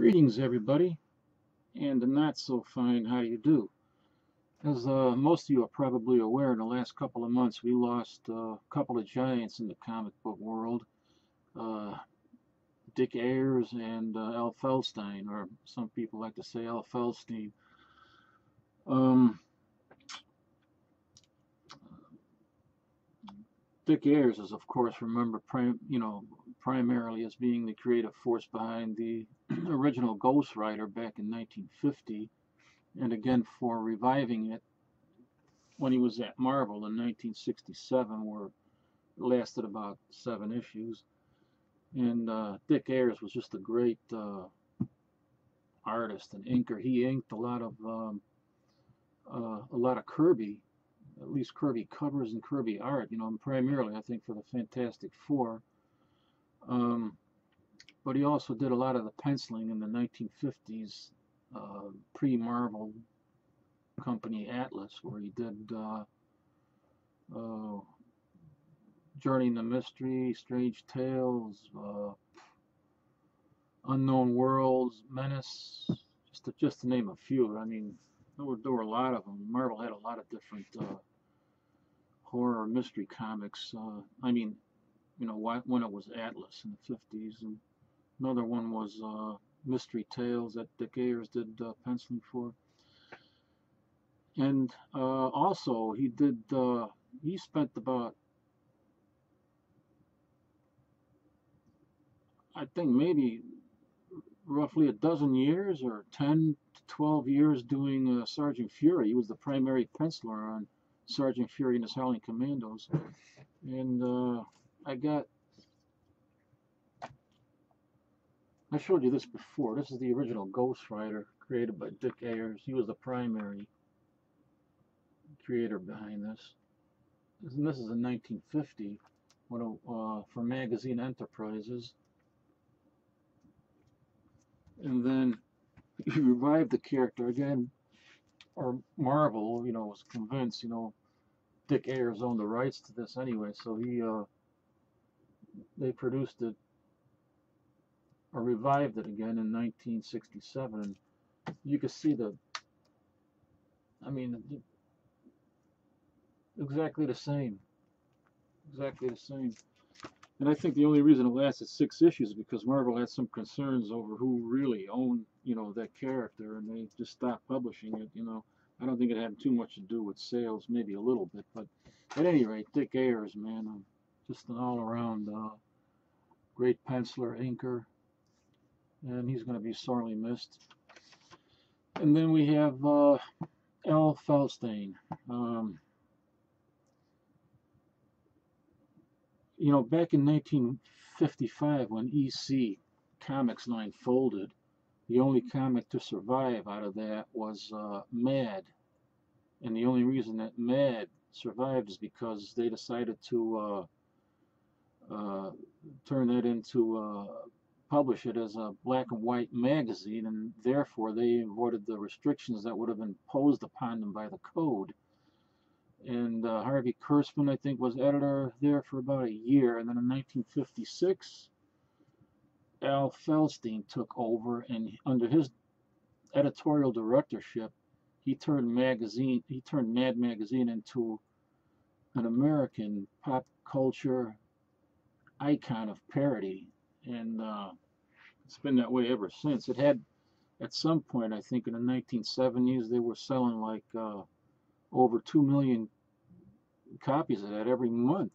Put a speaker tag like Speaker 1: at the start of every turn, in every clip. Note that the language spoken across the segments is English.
Speaker 1: Greetings, everybody, and not so fine how you do? As uh, most of you are probably aware, in the last couple of months we lost uh, a couple of giants in the comic book world. Uh, Dick Ayers and uh, Al Feldstein, or some people like to say Al Feldstein. Um, Dick Ayers is, of course, remembered, prim you know, primarily as being the creative force behind the original Ghost Rider back in 1950, and again for reviving it when he was at Marvel in 1967, where it lasted about seven issues. And uh, Dick Ayers was just a great uh, artist and inker. He inked a lot of um, uh, a lot of Kirby, at least Kirby covers and Kirby art. You know, primarily I think for the Fantastic Four. Um, but he also did a lot of the penciling in the 1950s uh, pre-Marvel company Atlas, where he did uh, uh, Journey in the Mystery, Strange Tales, uh, Unknown Worlds, Menace, just to, just to name a few. I mean, there were, there were a lot of them. Marvel had a lot of different uh, horror mystery comics. Uh, I mean, you know, when it was Atlas in the 50s. And another one was uh, Mystery Tales that Dick Ayers did uh, penciling for. And uh, also, he did, uh, he spent about, I think maybe roughly a dozen years or 10 to 12 years doing uh, Sergeant Fury. He was the primary penciler on Sergeant Fury and his Howling Commandos. And uh, I got I showed you this before. This is the original Ghost Rider created by Dick Ayers. He was the primary creator behind this. And this is in 1950 when, uh, for Magazine Enterprises. And then he revived the character again, or Marvel, you know, was convinced, you know, Dick Ayers owned the rights to this anyway, so he uh, they produced it or revived it again in 1967. You can see the, I mean, exactly the same. Exactly the same. And I think the only reason it lasted six issues is because Marvel had some concerns over who really owned, you know, that character, and they just stopped publishing it, you know. I don't think it had too much to do with sales, maybe a little bit, but at any rate, Dick Ayers, man, um, just an all-around uh, great penciler, inker, and he's going to be sorely missed. And then we have uh, Al Feldstein. Um, you know, back in 1955 when EC Comics line folded, the only comic to survive out of that was uh, Mad. And the only reason that Mad survived is because they decided to uh, uh, turn that into uh, publish it as a black and white magazine and therefore they avoided the restrictions that would have been imposed upon them by the code. And uh, Harvey Kurtzman I think was editor there for about a year and then in 1956 Al Feldstein took over and under his editorial directorship he turned magazine he turned Mad magazine into an American pop culture icon of parody, and uh, it's been that way ever since. It had, at some point, I think in the 1970s, they were selling like uh, over 2 million copies of that every month.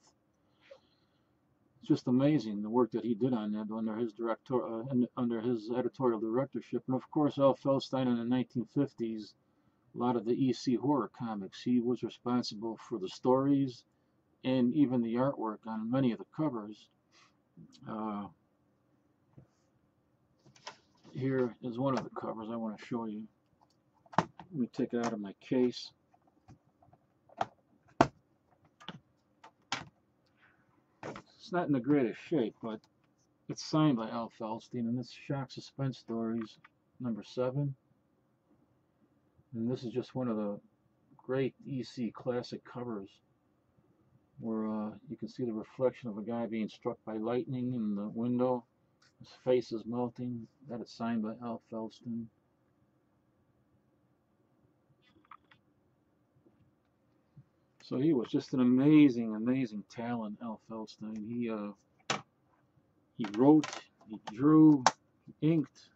Speaker 1: It's just amazing the work that he did on that under his director, uh, under his editorial directorship, and of course Al Feldstein in the 1950s. A lot of the EC horror comics. He was responsible for the stories and even the artwork on many of the covers. Uh, here is one of the covers I want to show you. Let me take it out of my case. It's not in the greatest shape, but it's signed by Al Feldstein, and this Shock Suspense Stories number 7. And this is just one of the great EC classic covers where uh, you can see the reflection of a guy being struck by lightning in the window His face is melting. That is signed by Al Feldstein. So he was just an amazing, amazing talent, Al Feldstein. He uh, he wrote, he drew, he inked.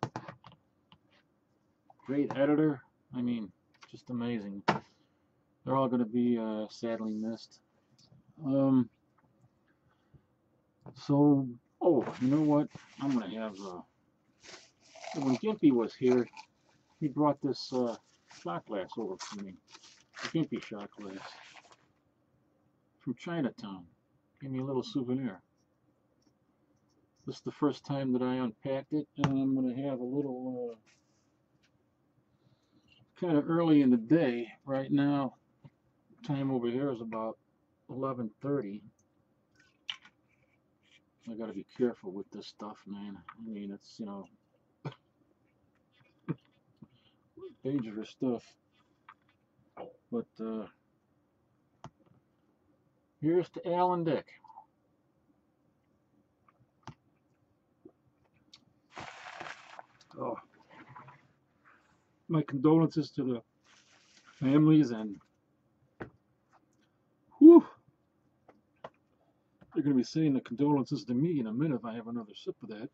Speaker 1: Great editor. I mean, just amazing. They're all going to be uh, sadly missed. Um. So, oh, you know what? I'm going to have. Uh, when Gimpy was here, he brought this uh, shot glass over for me. Gimpy shot glass from Chinatown. Gave me a little souvenir. This is the first time that I unpacked it, and I'm going to have a little, uh, kind of early in the day. Right now, time over here is about 11.30. I got to be careful with this stuff, man. I mean, it's, you know, dangerous stuff. But, uh, Here's to Alan Dick. Oh, my condolences to the families and they're going to be saying the condolences to me in a minute if I have another sip of that.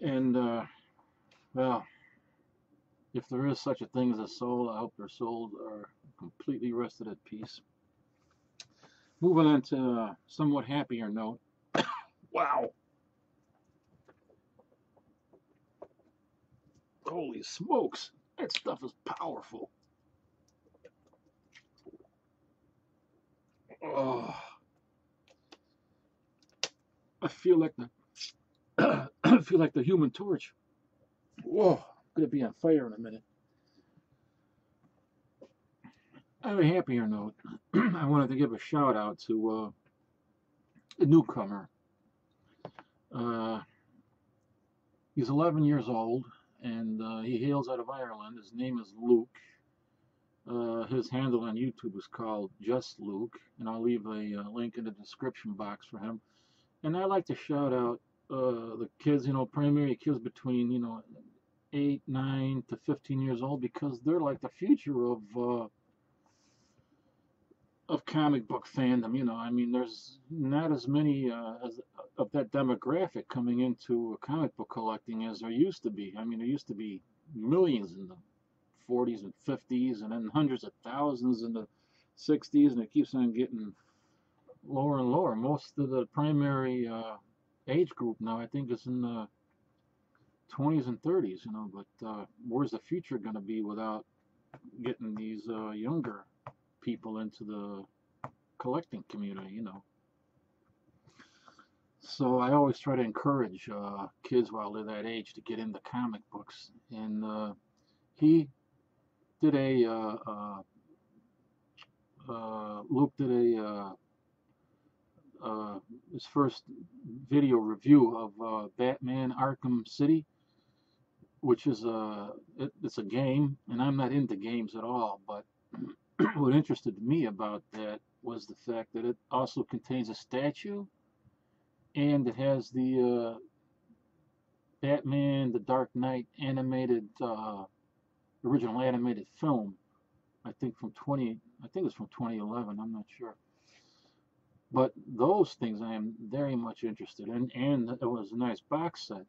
Speaker 1: And, uh, well, if there is such a thing as a soul, I hope their souls are completely rested at peace. Moving on to a somewhat happier note. wow. Holy smokes, that stuff is powerful. Oh. I feel like the I feel like the human torch. Whoa, I'm gonna be on fire in a minute. On a happier note, I wanted to give a shout out to uh, a newcomer. Uh, he's 11 years old and uh, he hails out of Ireland. His name is Luke. Uh, his handle on YouTube is called Just Luke, and I'll leave a uh, link in the description box for him. And I like to shout out uh, the kids, you know, primary kids between, you know, 8, 9 to 15 years old because they're like the future of uh, of comic book fandom. You know, I mean, there's not as many uh, as, of that demographic coming into comic book collecting as there used to be. I mean, there used to be millions in the 40s and 50s, and then hundreds of thousands in the 60s, and it keeps on getting lower and lower. Most of the primary uh, age group now, I think, is in the 20s and 30s. You know, but uh, where's the future going to be without getting these uh, younger people into the collecting community, you know. So I always try to encourage uh, kids while they're that age to get into comic books. And uh, he did a, uh, uh, uh Luke did a, uh, his first video review of Batman Arkham City, which is a, it, it's a game, and I'm not into games at all, but what interested me about that was the fact that it also contains a statue and it has the uh, Batman the Dark Knight animated uh, original animated film I think from 20 I think it's from 2011 I'm not sure but those things I am very much interested in and it was a nice box set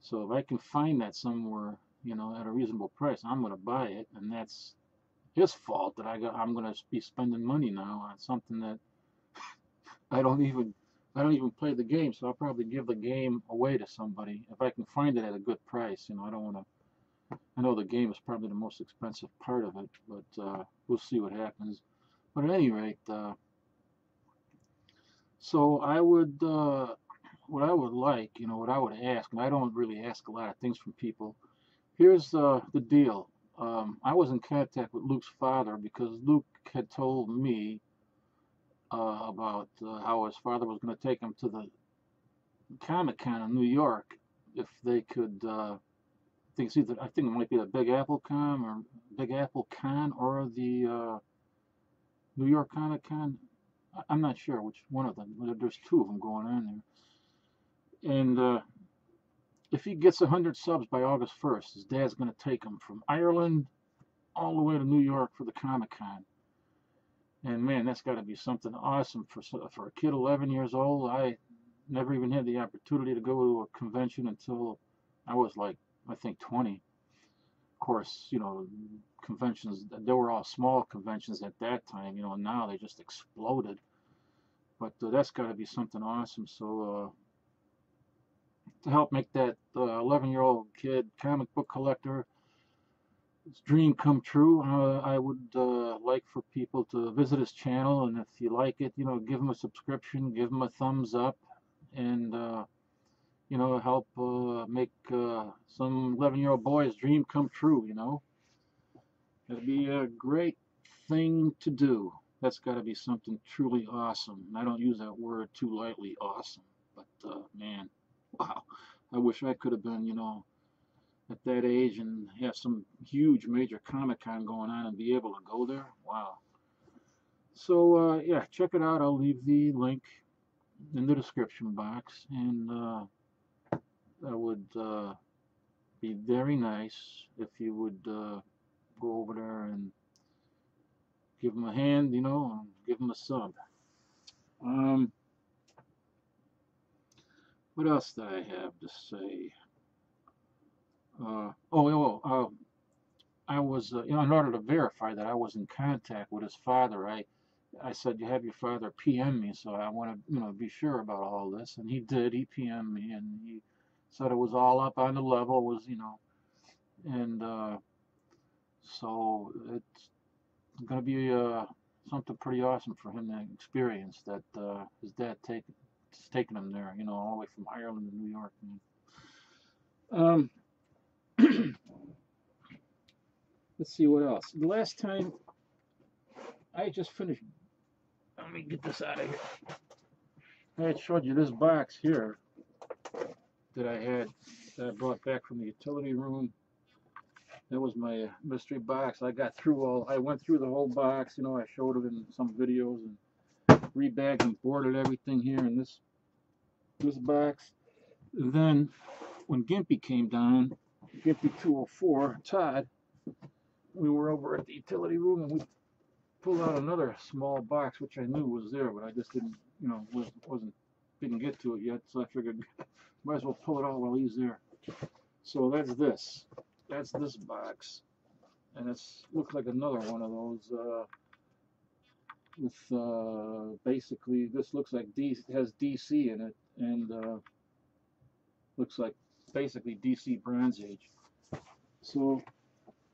Speaker 1: so if I can find that somewhere you know at a reasonable price I'm gonna buy it and that's his fault that I got, I'm going to be spending money now on something that I don't even I don't even play the game, so I'll probably give the game away to somebody if I can find it at a good price. You know, I don't want to. I know the game is probably the most expensive part of it, but uh, we'll see what happens. But at any rate, uh, so I would, uh, what I would like, you know, what I would ask, and I don't really ask a lot of things from people. Here's uh, the deal um, I was in contact with Luke's father because Luke had told me uh, about uh, how his father was going to take him to the Comic Con in New York if they could. Think it's either I think it might be the Big Apple Con or Big Apple Con or the uh, New York Comic Con. I'm not sure which one of them. There's two of them going on there. And uh, if he gets 100 subs by August 1st, his dad's going to take him from Ireland all the way to New York for the Comic Con. And man, that's got to be something awesome for for a kid 11 years old. I never even had the opportunity to go to a convention until I was like, I think 20. Of course, you know, conventions, they were all small conventions at that time, you know, now they just exploded. But uh, that's got to be something awesome. So, uh, to help make that 11 uh, year old kid comic book collector dream come true, uh, I would uh, like for people to visit his channel. And if you like it, you know, give him a subscription, give him a thumbs up, and, you know, help make some 11 year old boy's dream come true, you know. It'd be a great thing to do. That's got to be something truly awesome. And I don't use that word too lightly, awesome. But, uh, man, wow. I wish I could have been, you know, at that age and have some huge major Comic Con going on and be able to go there. Wow. So, uh, yeah, check it out. I'll leave the link in the description box. And uh, that would uh, be very nice if you would uh, go over there and give him a hand, you know, and give him a sub. Um, what else do I have to say? Uh, oh, oh, uh, I was, uh, you know, in order to verify that I was in contact with his father, I, I said, you have your father PM me, so I want to, you know, be sure about all this. And he did. He PM me, and he said it was all up on the level, was, you know, and uh, so it's going to be uh, something pretty awesome for him to experience that uh, his dad take, taking him there, you know, all the way from Ireland to New York. And, um, let's see what else. The last time I just finished, let me get this out of here. I showed you this box here that I had that I brought back from the utility room. That was my mystery box. I got through all, I went through the whole box, you know, I showed it in some videos and rebagged and boarded everything here in this this box. Then when Gimpy came down, Gimpy 204, Todd, we were over at the utility room and we pulled out another small box, which I knew was there, but I just didn't, you know, wasn't, didn't get to it yet, so I figured might as well pull it out while he's there. So that's this. That's this box. And it's looks like another one of those uh, with uh, basically this looks like D has DC in it and uh, looks like basically DC Bronze Age. So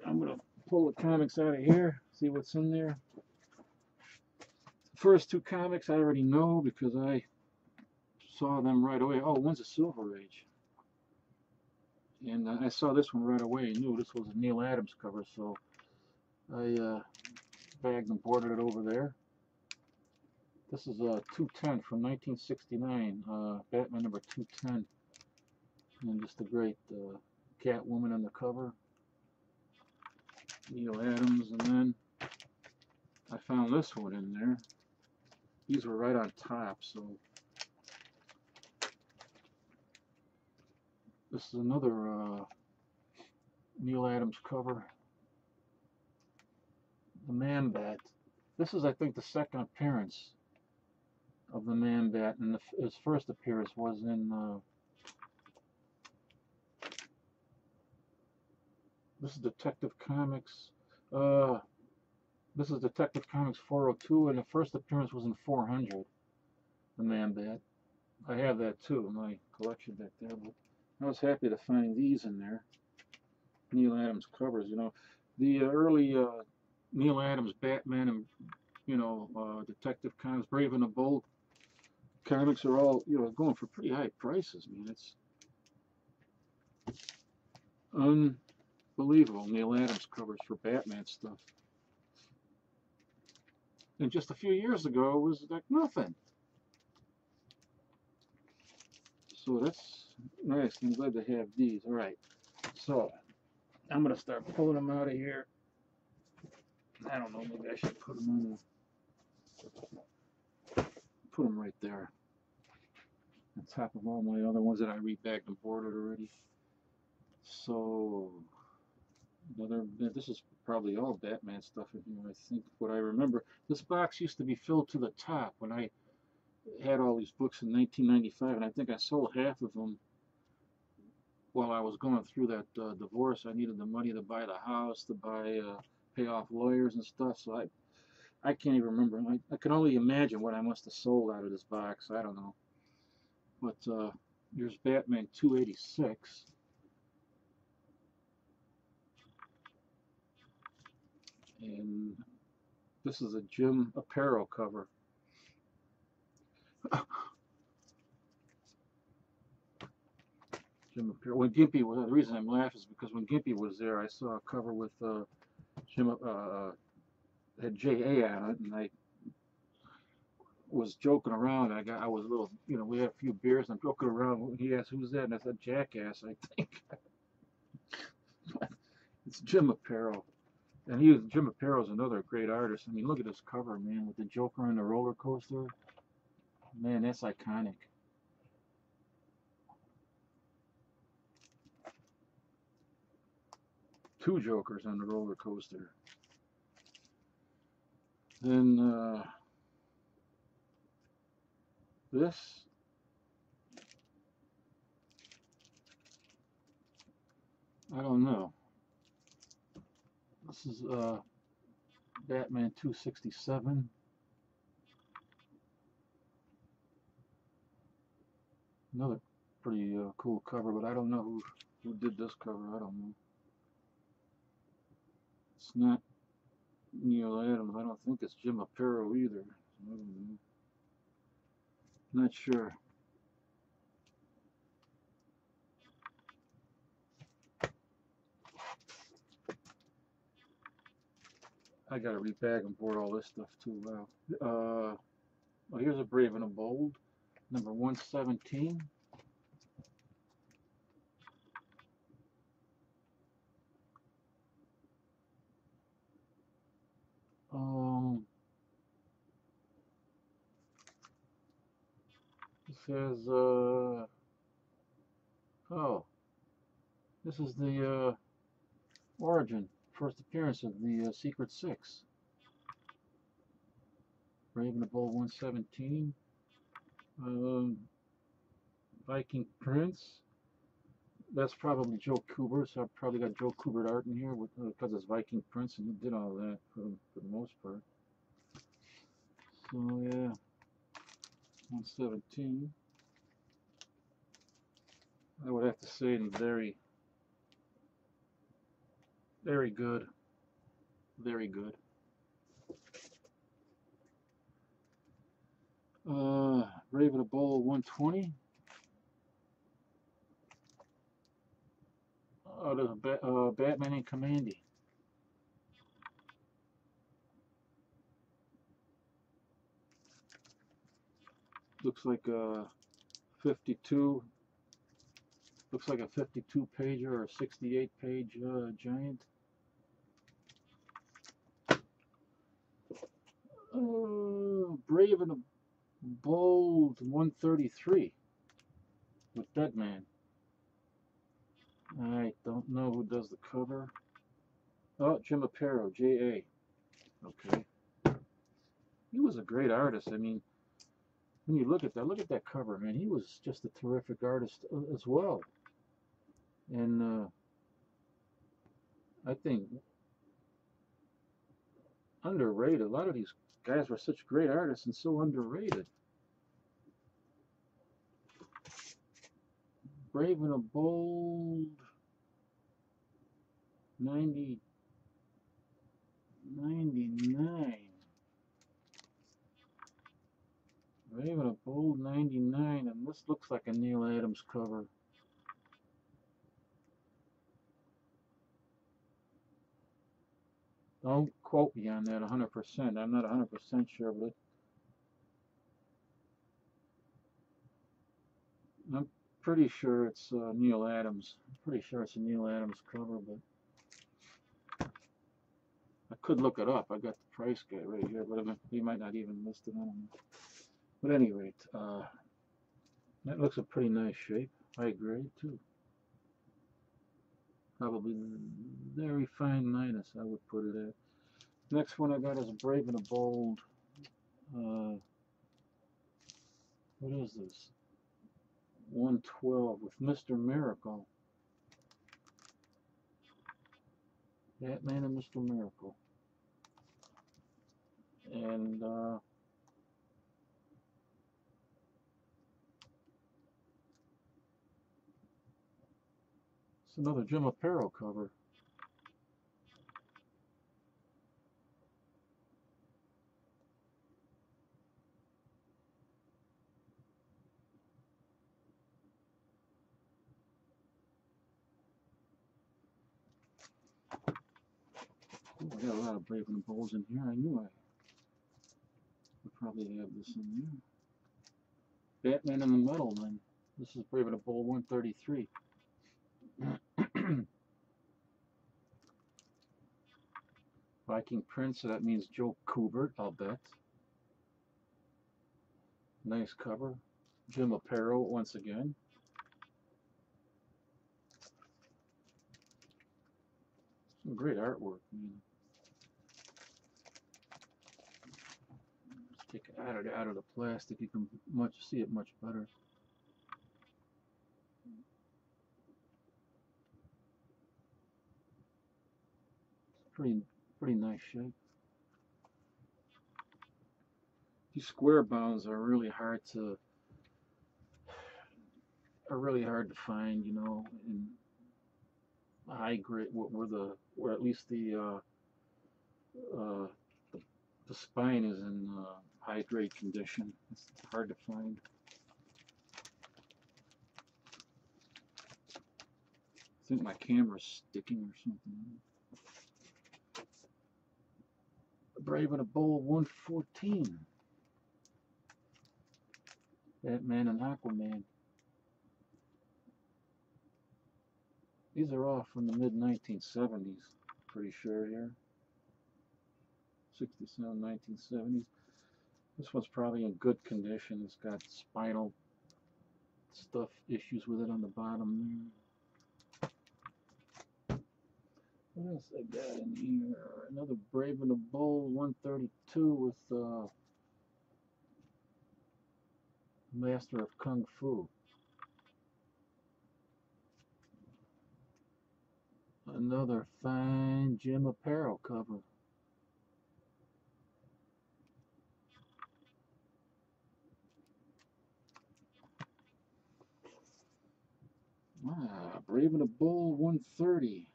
Speaker 1: I'm going to pull the comics out of here, see what's in there. First two comics I already know because I saw them right away. Oh, one's a Silver Age. And uh, I saw this one right away and knew this was a Neal Adams cover, so I uh, bagged and boarded it over there. This is a 210 from 1969, uh, Batman number 210 and just a great uh, Catwoman on the cover. Neal Adams, and then I found this one in there. These were right on top, so this is another uh, Neal Adams cover. The Man Bat. This is, I think, the second appearance of the Man Bat, and the, his first appearance was in uh, This is Detective Comics. Uh, this is Detective Comics 402, and the first appearance was in 400. The Man Bat. I have that too in my collection back there, but I was happy to find these in there. Neal Adams covers, you know. The uh, early uh, Neal Adams Batman and, you know, uh, Detective Comics, Brave and the Bold comics are all, you know, going for pretty high prices, man. It's Unbelievable. Neal Adams covers for Batman stuff. And just a few years ago, it was like nothing. So that's nice. I'm glad to have these. All right. So I'm going to start pulling them out of here. I don't know. Maybe I should put them on. Put them right there. on top of all my other ones that I rebagged and boarded already. So, another, this is probably all Batman stuff in here, I think, what I remember. This box used to be filled to the top when I had all these books in 1995, and I think I sold half of them while I was going through that uh, divorce. I needed the money to buy the house, to buy, uh, pay off lawyers and stuff, so I I can't even remember. I, I can only imagine what I must have sold out of this box. I don't know. But uh, here's Batman 286. And this is a Jim Aparo cover. Jim Aparo. When Gimpy was, the reason I'm laughing is because when Gimpy was there, I saw a cover with uh, Jim, uh, uh had J.A. on it, and I was joking around. I got, I was a little, you know, we had a few beers, and I'm joking around. He asked, "Who's that?" And I said, "Jackass, I think." it's Jim Aparo, and he was Jim is another great artist. I mean, look at this cover, man, with the Joker and the roller coaster. Man, that's iconic. Two Jokers on the roller coaster. Then uh, this I don't know. This is uh, Batman 267. Another pretty uh, cool cover, but I don't know who, who did this cover. I don't know. It's not Neal Adams. I don't think it's Jim Aparo either. I don't know. Not sure. I gotta rebag and board all this stuff too. Wow. Uh, well, here's a Brave and a Bold, number 117. Um, it says, uh, oh, this is the uh, origin, first appearance of the uh, Secret Six. Brave and Bold 117. Um, Viking Prince that's probably Joe Kubert, so I've probably got Joe Kubert art in here because uh, it's Viking Prince and he did all that for, for the most part. So yeah, 117. I would have to say very, very good, very good. Uh, Brave and Bold 120. out of ba uh, Batman and Kamandi. Looks like a 52. Looks like a 52 pager or 68 page uh, giant. Uh, Brave and a Bold 133 with Deadman. I don't know who does the cover. Oh, Jim Aparo, J.A. Okay. He was a great artist. I mean, when you look at that, look at that cover, man. He was just a terrific artist as well. And uh, I think underrated. A lot of these guys were such great artists and so underrated. Brave and a Bold 90 99 Brave and a Bold 99 and this looks like a Neal Adams cover don't quote me on that 100% I'm not 100% sure but I'm pretty sure it's uh, Neal Adams. I'm pretty sure it's a Neal Adams cover, but I could look it up. I got the price guy right here, but he might not even list it. Know. But at any rate, uh, That looks a pretty nice shape. I agree too. Probably very fine minus, I would put it at. Next one I got is Brave and a Bold. Uh, what is this? 112 with Mr. Miracle. Batman and Mr. Miracle. And uh, it's another Jim Aparo cover. Ooh, I got a lot of Brave and the Bolds in here. I knew I would probably have this in there. Batman and the Metal Man. This is Brave and the Bold 133. Viking Prince, so that means Joe Kubert, I'll bet. Nice cover. Jim Aparo once again. Some great artwork. Mean, just take it out of the, out of the plastic, you can much see it much better. Pretty pretty nice shape. These square bounds are really hard to are really hard to find, you know, in high grade where the where at least the uh, uh, the, the spine is in uh, high grade condition. It's hard to find. I think my camera's sticking or something. Brave and a Bold 114. Batman and Aquaman. These are all from the mid 1970s, pretty sure here. 67, 1970s. This one's probably in good condition. It's got spinal stuff issues with it on the bottom there. What else I got in here? Another Brave and the Bold 132 with uh, Master of Kung Fu. Another fine Jim Aparo cover. Ah, Brave and the Bold 130.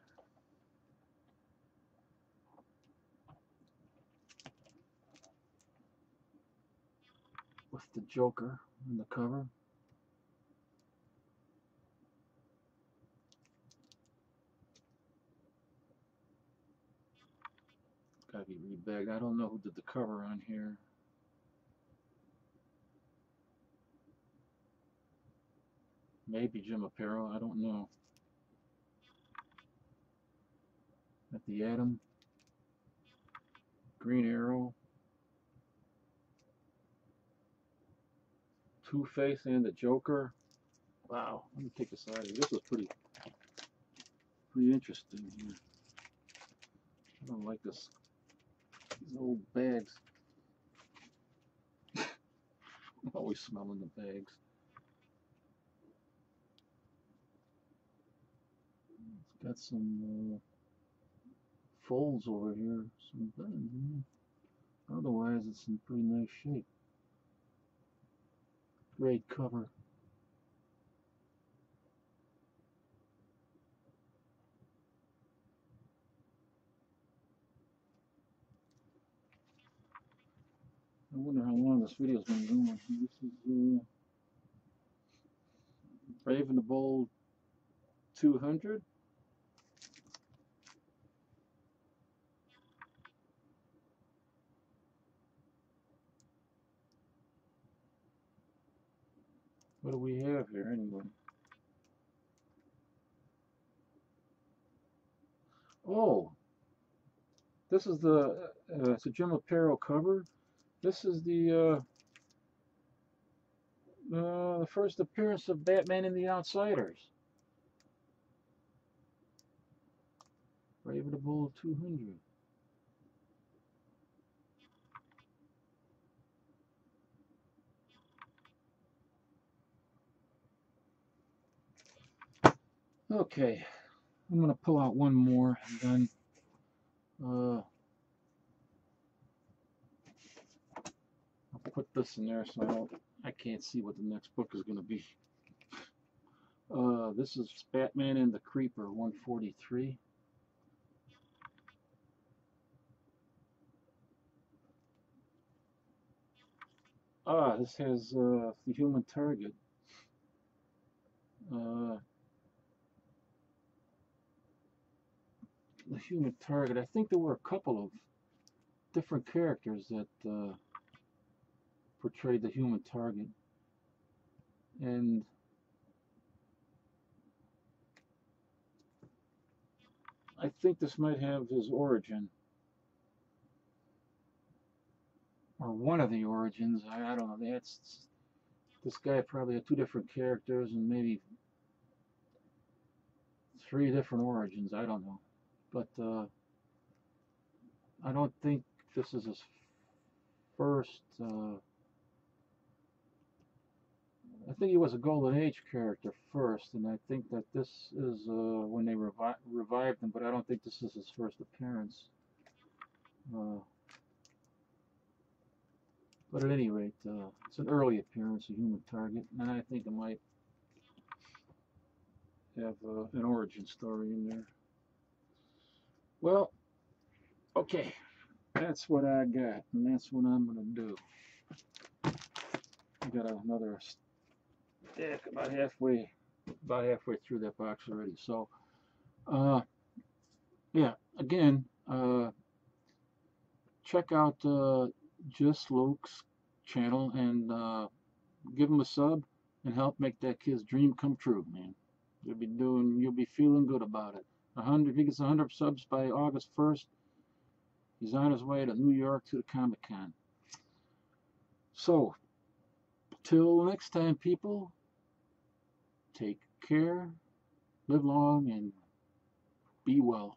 Speaker 1: With the Joker on the cover. Gotta be rebagged. I don't know who did the cover on here. Maybe Jim Aparo, I don't know. At the Atom. Green Arrow. Two-Face and the Joker. Wow, let me take a side. This is pretty pretty interesting here. I don't like this these old bags. I'm always smelling the bags. It's got some uh, folds over here, some buttons. Otherwise, it's in pretty nice shape. Great cover. I wonder how long this video's been going. This is uh, Brave and the Bold 200. What do we have here anyway? Oh, this is the uh, it's a Jim Aparo cover. This is the uh, Uh, the first appearance of Batman and the Outsiders. Brave the Bold 200. Okay, I'm gonna pull out one more and then uh, I'll put this in there so I don't I can't see what the next book is gonna be. Uh, this is Batman and the Creeper 143. Ah, this has uh, the human target. Uh, the human target. I think there were a couple of different characters that uh, portrayed the human target. And I think this might have his origin. Or one of the origins. I, I don't know. That's this guy probably had two different characters and maybe three different origins. I don't know but uh, I don't think this is his first. Uh, I think he was a Golden Age character first, and I think that this is uh, when they revi revived him, but I don't think this is his first appearance. Uh, but at any rate, uh, it's an early appearance, a human target, and I think it might have uh, an origin story in there. Well, okay, that's what I got, and that's what I'm gonna do. I got another stack about halfway, about halfway through that box already. So, uh, yeah, again, uh, check out uh, Just Luke's channel and uh, give him a sub and help make that kid's dream come true, man. You'll be doing, you'll be feeling good about it. 100, if he gets 100 subs by August 1st, he's on his way to New York to the Comic Con. So, till next time, people, take care, live long, and be well.